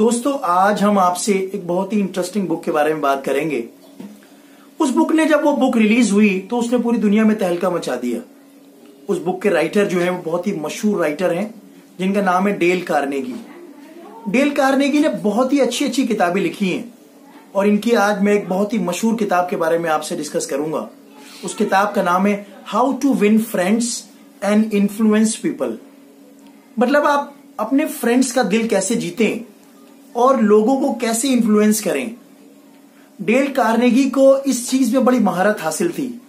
दोस्तों, आज हम आपसे एक बहुत ही इंटरेस्टिंग बुक के बारे में बात करेंगे। उस बुक ने जब वो बुक रिलीज़ हुई तो उसने पूरी दुनिया में तहलका मचा दिया। उस बुक के राइटर जो है, वो बहुत ही मशहूर राइटर हैं, जिनका नाम है डेल कार्नेगी। डेल कार्नेगी ने बहुत ही अच्छी अच्छी किताबें लिखी हैं, और इनकी आज मैं एक बहुत ही मशहूर किताब के बारे में आपसे डिस्कस करूँगा। उस किताब का नाम है how to win friends and influence people मतलब आप अपने फ्रेंड्स का दिल कैसे जीतें? और लोगों को कैसे इन्फ्लुएंस करें? डेल कार्नेगी को इस चीज़ में बड़ी महारत हासिल थी।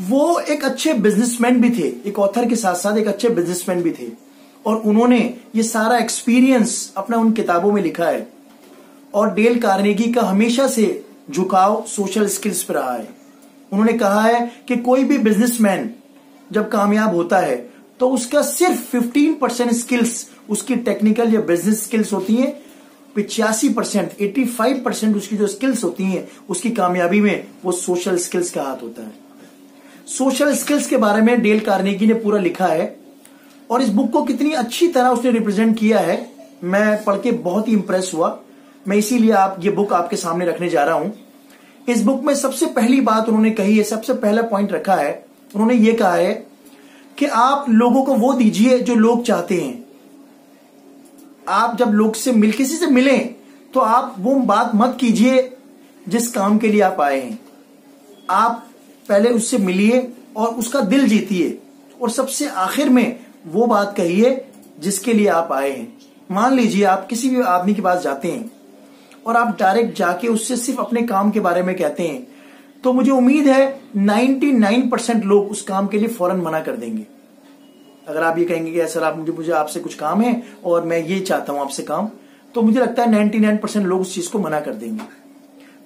वो एक अच्छे बिजनेसमैन भी थे। एक ऑथर के साथ साथ एक अच्छे बिजनेसमैन भी थे। और उन्होंने ये सारा एक्सपीरियंस अपना उन किताबों में लिखा है। और डेल कार्नेगी का हमेशा से झुकाव सोशल स्किल्स पर रहा है। उन्होंने कहा है कि कोई भी बिजनेसमैन जब कामयाब होता है तो उसका सिर्फ़ 15 परसेंट स्किल्स उसकी टेक्निकल या बिज़नेस स्किल्स होती हैं। पिचासी परसेंट एटी फाइव परसेंट उसकी जो स्किल्स होती हैं, उसकी कामयाबी में वो सोशल स्किल्स का हाथ होता है। सोशल स्किल्स के बारे में डेल कार्नेगी ने पूरा लिखा है और इस बुक को कितनी अच्छी तरह उसने रिप्रेजेंट किया है, मैं पढ़ के बहुत ही इंप्रेस हुआ। मैं इसीलिए आप, ये बुक आपके सामने रखने जा रहा हूँ। इस बुक में सबसे पहली बात उन्होंने कही है, सबसे पहला पॉइंट रखा है, उन्होंने ये कहा है कि आप लोगों को वो दीजिए जो लोग चाहते हैं। आप जब लोग से मिल, किसी से मिले तो आप वो बात मत कीजिए जिस काम के लिए आप आए हैं। आप पहले उससे मिलिए और उसका दिल जीतिए और सबसे आखिर में वो बात कहिए जिसके लिए आप आए हैं। मान लीजिए आप किसी भी आदमी के पास जाते हैं और आप डायरेक्ट जाके उससे सिर्फ़ अपने काम के बारे में कहते हैं तो मुझे उम्मीद है 99 परसेंट लोग उस काम के लिए फ़ौरन मना कर देंगे। अगर आप ये कहेंगे कि सर, आप मुझे मुझे आपसे कुछ काम है और मैं ये चाहता हूँ आपसे काम तो मुझे लगता है 99 परसेंट लोग उस चीज़ को मना कर देंगे।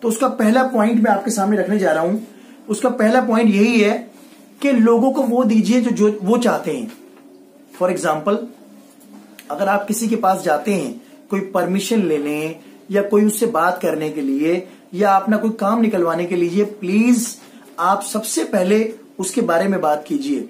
तो उसका पहला पॉइंट मैं आपके सामने रखने जा रहा हूँ। उसका पहला पॉइंट यही है कि लोगों को वो दीजिए जो जो, वो चाहते हैं। फॉर एग्ज़ाम्पल अगर आप किसी के पास जाते हैं, कोई परमिशन लेने या कोई उससे बात करने के लिए या अपना कोई काम निकलवाने के लिए प्लीज़ आप सबसे पहले उसके बारे में बात कीजिए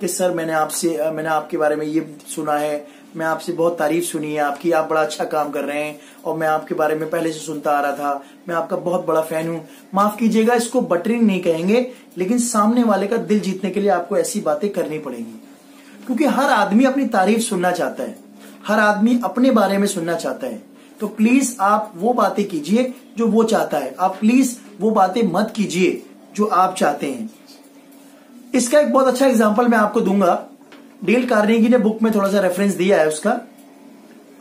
कि सर मैंने आपसे मैंने आपके बारे में ये सुना है, मैं आपसे बहुत तारीफ़ सुनी है आपकी, आप बड़ा अच्छा काम कर रहे हैं और मैं आपके बारे में पहले से सुनता आ रहा था, मैं आपका बहुत बड़ा फ़ैन हूँ। माफ़ कीजिएगा, इसको बटरिंग नहीं कहेंगे, लेकिन सामने वाले का दिल जीतने के लिए आपको ऐसी बातें करनी पड़ेंगी। क्योंकि हर आदमी अपनी तारीफ़ सुनना चाहता है, हर आदमी अपने बारे में सुनना चाहता है। तो प्लीज़ आप वो बातें कीजिए जो वो चाहता है। आप प्लीज़ वो बातें मत कीजिए जो आप चाहते हैं। इसका एक बहुत अच्छा एग्ज़ाम्पल मैं आपको दूँगा। डेल कार्नेगी ने बुक में थोड़ा सा रेफरेंस दिया है उसका।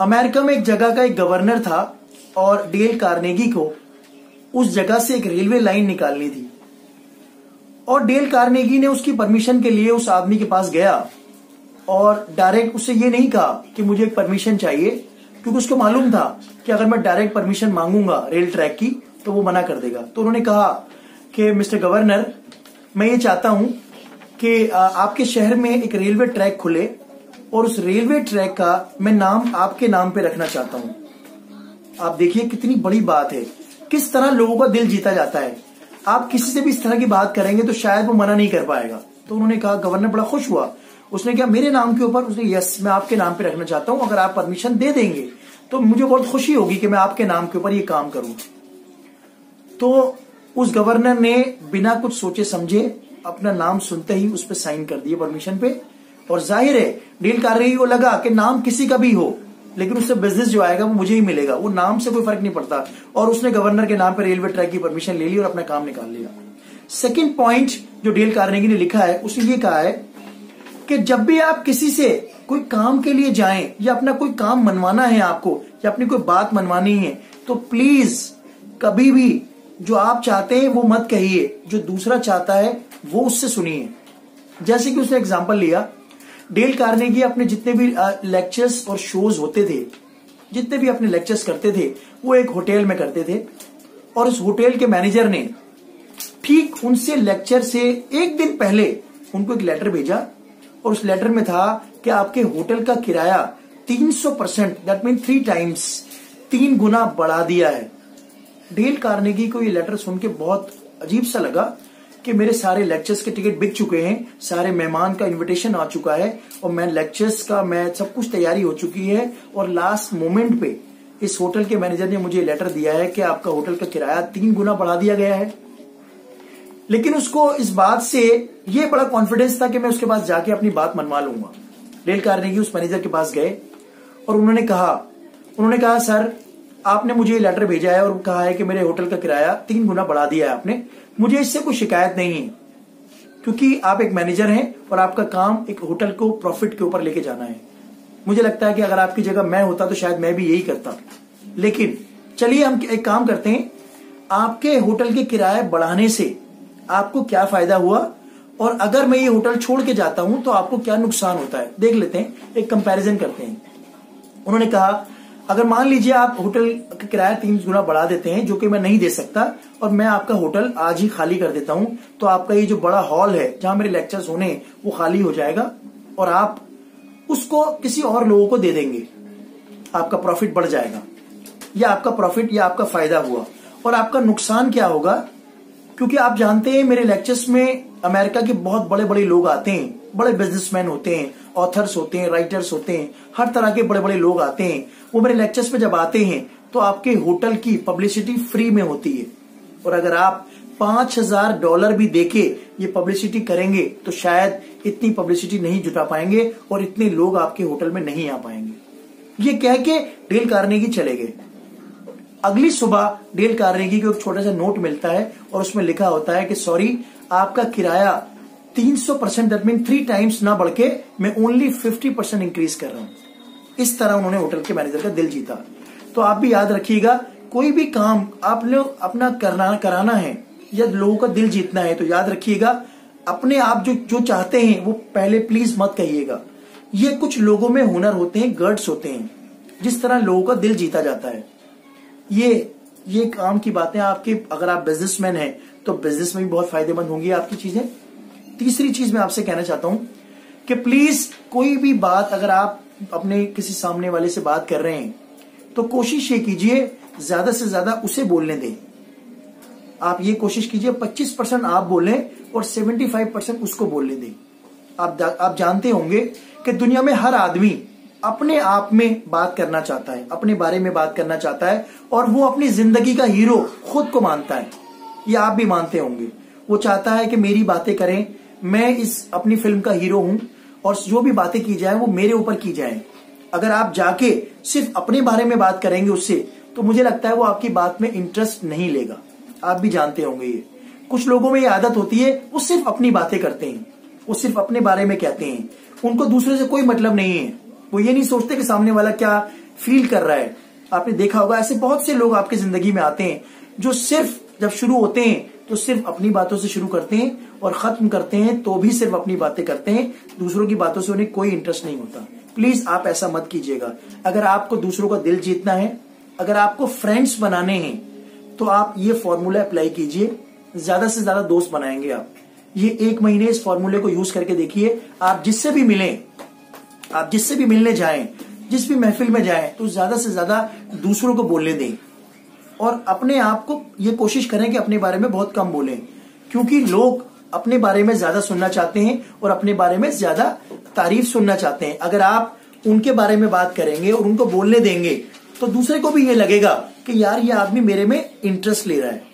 अमेरिका में एक जगह का एक गवर्नर था और डेल कार्नेगी को उस जगह से एक रेलवे लाइन निकालनी थी। और डेल कार्नेगी ने उसकी परमिशन के लिए उस आदमी के पास गया और डायरेक्ट उससे ये नहीं कहा कि मुझे एक परमिशन चाहिए। क्योंकि उसको मालूम था कि अगर मैं डायरेक्ट परमिशन मांगूँगा रेल ट्रैक की तो वो मना कर देगा। तो उन्होंने कहा कि, मिस्टर गवर्नर, मैं ये चाहता हूँ कि आपके शहर में एक रेलवे ट्रैक खुले और उस रेलवे ट्रैक का मैं नाम आपके नाम पे रखना चाहता हूँ। आप देखिए कितनी बड़ी बात है। किस तरह लोगों का दिल जीता जाता है। आप किसी से भी इस तरह की बात करेंगे तो शायद वो मना नहीं कर पाएगा। तो उन्होंने कहा, गवर्नर बड़ा खुश हुआ। उसने कहा, मेरे नाम के ऊपर उसने, यस, मैं आपके नाम पे रखना चाहता हूँ। अगर आप परमिशन दे देंगे तो मुझे बहुत खुशी होगी कि मैं आपके नाम के ऊपर ये काम करूँ। तो उस गवर्नर ने बिना कुछ सोचे समझे अपना नाम सुनते ही उस पर साइन कर दिए परमिशन पे। और ज़ाहिर है, डील कर रही को लगा कि नाम किसी का भी हो, लेकिन उससे बिज़नेस जो आएगा वो मुझे ही मिलेगा। वो नाम से कोई फ़र्क नहीं पड़ता। और उसने गवर्नर के नाम पर रेलवे ट्रैक की परमिशन ले ली और अपना काम निकाल लिया। सेकेंड पॉइंट जो डील कार्नेगी ने लिखा है, उसने ये कहा है कि जब भी आप किसी से कोई काम के लिए जाएँ या अपना कोई काम मनवाना है आपको या अपनी कोई बात मनवानी है तो प्लीज़ कभी भी जो आप चाहते हैं वो मत कहिए। जो दूसरा चाहता है वो उससे सुनिए। जैसे कि उसने एग्ज़ाम्पल लिया डेल कार्नेगी अपने जितने भी लेक्चर्स और शोज़ होते थे, जितने भी अपने लेक्चर्स करते थे, वो एक होटल में करते थे और उस होटल के मैनेजर ने ठीक उनसे लेक्चर से एक दिन पहले उनको एक लेटर भेजा और उस लेटर में था कि आपके होटल का किराया 300 percent that mean three times तीन गुना बढ़ा दिया है। डेल कार्नेगी को ये लेटर सुन के बहुत अजीब सा लगा कि मेरे सारे लेक्चर्स के टिकट बिक चुके हैं, सारे मेहमान का इनविटेशन आ चुका है, और मैं लेक्चर्स का, मैं सब कुछ तैयारी हो चुकी है, और लास्ट मोमेंट पे इस होटल के मैनेजर ने मुझे लेटर दिया है कि आपका होटल का किराया तीन गुना बढ़ा दिया गया है। लेकिन उसको इस बात से ये बड़ा कॉन्फिडेंस था कि मैं उसके पास जाके अपनी बात मनवा लूँगा। डेल कार्नेगी उस मैनेजर के पास गए और उन्होंने कहा उन्होंने कहा, सर, आपने मुझे लेटर भेजा है और कहा है कि मेरे होटल का किराया तीन गुना बढ़ा दिया है आपने। मुझे इससे कोई शिकायत नहीं है, क्योंकि आप एक मैनेजर हैं और आपका काम एक होटल को प्रॉफिट के ऊपर लेके जाना है। मुझे लगता है कि अगर आपकी जगह मैं होता तो शायद मैं भी यही करता। लेकिन चलिए हम एक काम करते हैं, आपके होटल के किराए बढ़ाने से आपको क्या फ़ायदा हुआ? और अगर मैं ये होटल छोड़ के जाता हूँ तो आपको क्या नुकसान होता है? देख लेते हैं, एक कंपैरिजन करते हैं। उन्होंने कहा, अगर मान लीजिए आप होटल का किराया तीन गुना बढ़ा देते हैं, जो कि मैं नहीं दे सकता, और मैं आपका होटल आज ही खाली कर देता हूँ तो आपका ये जो बड़ा हॉल है, जहाँ मेरे लेक्चर्स होने वो खाली हो जाएगा, और आप उसको किसी और लोगों को दे देंगे। आपका प्रॉफिट बढ़ जाएगा। या आपका प्रॉफिट या आपका फ़ायदा हुआ। और आपका नुकसान क्या होगा? क्योंकि आप जानते हैं, मेरे लेक्चर्स में अमेरिका के बहुत बड़े बड़े लोग आते हैं। बड़े बिजनेसमैन होते हैं ऑथर्स होते हैं राइटर्स होते हैं। हर तरह के बड़े बड़े लोग आते हैं। वो मेरे लेक्चर्स में जब आते हैं तो आपके होटल की पब्लिसिटी फ्री में होती है। और अगर आप पाँच हज़ार डॉलर भी देके ये पब्लिसिटी करेंगे तो शायद इतनी पब्लिसिटी नहीं जुटा पाएँगे और इतने लोग आपके होटल में नहीं आ पाएँगे। ये कह के डेल की चले गए। अगली सुबह डेल कार्नेगी को एक छोटा सा नोट मिलता है और उसमें लिखा होता है कि सॉरी, आपका किराया 300 percent that mean three times ना बढ़ के मैं ओनली 50 परसेंट इंक्रीज कर रहा हूँ। इस तरह उन्होंने होटल के मैनेजर का दिल जीता। तो आप भी याद रखिएगा, कोई भी काम आप लोग अपना करना, कराना है या लोगों का दिल जीतना है तो याद रखिएगा, अपने आप जो जो चाहते हैं, वो पहले प्लीज़ मत कहिएगा। ये कुछ लोगों में हुनर होते हैं गर्ड्स होते हैं, जिस तरह लोगों का दिल जीता जाता है। ये ये काम की बातें आपके, अगर आप बिजनेसमैन हैं तो बिज़नेस में भी बहुत फ़ायदेमंद होंगी आपकी चीज़ें। तीसरी चीज़ मैं आपसे कहना चाहता हूँ कि प्लीज़ कोई भी बात अगर आप अपने किसी सामने वाले से बात कर रहे हैं तो कोशिश ये कीजिए, ज़्यादा से ज़्यादा उसे बोलने दें। आप ये कोशिश कीजिए 25 परसेंट आप बोलें और 75 परसेंट उसको बोलने दें। आप आप जानते होंगे कि दुनिया में हर आदमी अपने आप में बात करना चाहता है, अपने बारे में बात करना चाहता है और वो अपनी ज़िंदगी का हीरो खुद को मानता है। ये आप भी मानते होंगे। वो चाहता है कि मेरी बातें करें, मैं इस अपनी फ़िल्म का हीरो हूँ और जो भी बातें की जाए वो मेरे ऊपर की जाए। अगर आप जाके सिर्फ़ अपने बारे में बात करेंगे उससे तो मुझे लगता है वो आपकी बात में इंटरेस्ट नहीं लेगा। आप भी जानते होंगे ये। कुछ लोगों में ये आदत होती है, वो सिर्फ़ अपनी बातें करते हैं। वो सिर्फ़ अपने बारे में कहते हैं। उनको दूसरे से कोई मतलब नहीं है। वो ये नहीं सोचते कि सामने वाला क्या फील कर रहा है। आपने देखा होगा, ऐसे बहुत से लोग आपकी ज़िंदगी में आते हैं, जो सिर्फ़ जब शुरू होते हैं तो सिर्फ़ अपनी बातों से शुरू करते हैं और खत्म करते हैं तो भी सिर्फ़ अपनी बातें करते हैं, दूसरों की बातों से उन्हें कोई इंटरेस्ट नहीं होता। प्लीज़ आप ऐसा मत कीजिएगा। अगर आपको दूसरों का दिल जीतना है, अगर आपको फ्रेंड्स बनाने हैं तो आप ये फॉर्मूला अप्लाई कीजिए। ज़्यादा से ज़्यादा दोस्त बनाएँगे आप। ये एक महीने इस फॉर्मूले को यूज़ करके देखिए। आप जिससे भी मिलें आप जिससे भी मिलने जाएँ, जिस भी महफिल में जाएँ तो ज़्यादा से ज़्यादा दूसरों को बोलने दें। और अपने आप को ये कोशिश करें कि अपने बारे में बहुत कम बोलें, क्योंकि लोग अपने बारे में ज़्यादा सुनना चाहते हैं और अपने बारे में ज़्यादा तारीफ़ सुनना चाहते हैं। अगर आप उनके बारे में बात करेंगे और उनको बोलने देंगे तो दूसरे को भी ये लगेगा कि यार, ये आदमी मेरे में इंटरेस्ट ले रहा है।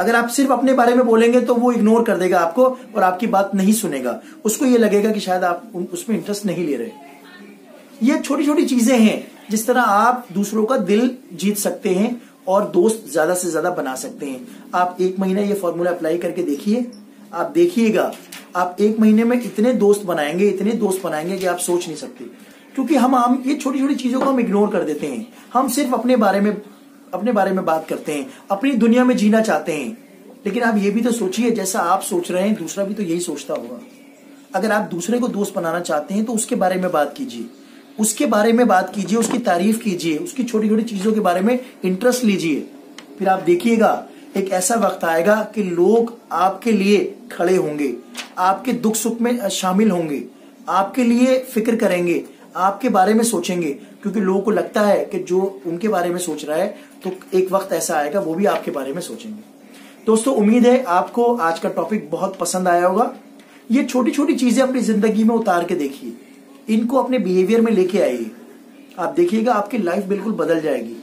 अगर आप सिर्फ़ अपने बारे में बोलेंगे तो वो इग्नोर कर देगा आपको और आपकी बात नहीं सुनेगा। उसको ये लगेगा कि शायद आप उसमें इंटरेस्ट नहीं ले रहे। ये छोटी छोटी चीज़ें हैं जिस तरह आप दूसरों का दिल जीत सकते हैं और दोस्त ज़्यादा से ज़्यादा बना सकते हैं। आप एक महीना ये फॉर्मूला अप्लाई करके देखिए। आप देखिएगा, आप एक महीने में इतने दोस्त बनाएँगे, इतने दोस्त बनाएँगे कि आप सोच नहीं सकते। क्योंकि हम हम, ये छोटी छोटी चीज़ों को हम इग्नोर कर देते हैं। हम सिर्फ़ अपने बारे में अपने बारे में बात करते हैं, अपनी दुनिया में जीना चाहते हैं। लेकिन आप ये भी तो सोचिए, जैसा आप सोच रहे हैं, दूसरा भी तो यही सोचता होगा। अगर आप दूसरे को दोस्त बनाना चाहते हैं तो उसके बारे में बात कीजिए। उसके बारे में बात कीजिए, उसकी तारीफ़ कीजिए, उसकी छोटी छोटी चीज़ों के बारे में इंटरेस्ट लीजिए। फिर आप देखिएगा, एक ऐसा वक्त आएगा कि लोग आपके लिए खड़े होंगे, आपके दुख सुख में शामिल होंगे, आपके लिए फ़िक्र करेंगे आपके बारे में सोचेंगे, क्योंकि लोगों को लगता है कि जो उनके बारे में सोच रहा है तो एक वक्त ऐसा आएगा, वो भी आपके बारे में सोचेंगे। दोस्तों, उम्मीद है आपको आज का टॉपिक बहुत पसंद आया होगा। ये छोटी छोटी चीज़ें अपनी ज़िंदगी में उतार के देखिए। इनको अपने बिहेवियर में लेके आइए। आप देखिएगा, आपकी लाइफ बिल्कुल बदल जाएगी।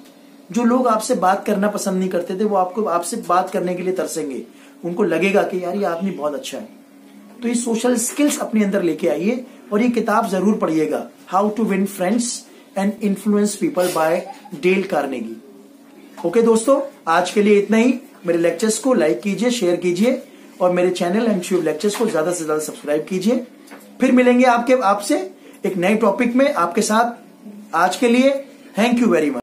जो लोग आपसे बात करना पसंद नहीं करते थे, वो आपको आपसे बात करने के लिए तरसेंगे। उनको लगेगा कि यार, ये आदमी बहुत अच्छा है। तो ये सोशल स्किल्स अपने अंदर लेके आइए और ये किताब ज़रूर पढ़िएगा. How to win friends and influence people by Dale Carnegie okay दोस्तों, आज के लिए इतना ही. मेरे लेक्चर्स को लाइक कीजिए शेयर कीजिए और मेरे चैनल एंड ट्यूब लेक्चर्स को ज़्यादा से ज़्यादा सब्सक्राइब कीजिए. फिर मिलेंगे आपके, आपसे एक नए टॉपिक में आपके साथ. आज के लिए थैंक यू वेरी मच